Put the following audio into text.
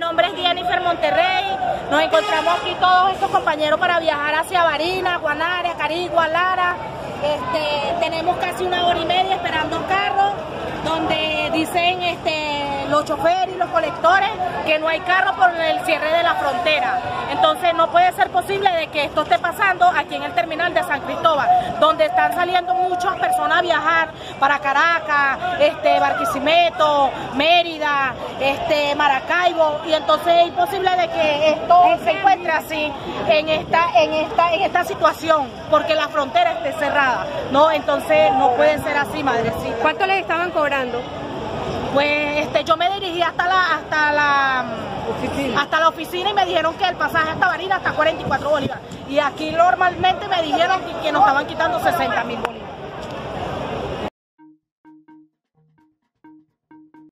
Mi nombre es Jennifer Monterrey, nos encontramos aquí todos estos compañeros para viajar hacia Barina, Guanare, Carigua, Lara. Este, tenemos casi una hora y media esperando carros, donde dicen este, los choferes y los colectores que no hay carro por el cierre de la frontera. Entonces no puede ser posible de que esto esté pasando aquí en el terminal de San Cristóbal, donde están saliendo muchas personas a viajar para Caracas, este, Barquisimeto, Mérida, este, Maracaibo, y entonces es imposible de que esto se encuentre así en esta, en esta, en esta situación, porque la frontera esté cerrada. No, entonces no puede ser así, madrecita. ¿Cuánto les estaban cobrando? Pues este, yo me dirigí hasta la, hasta la Oficina. hasta la oficina y me dijeron que el pasaje hasta Barina hasta 44 bolívares. Y aquí normalmente me dijeron que, que nos estaban quitando 60 mil bolívares.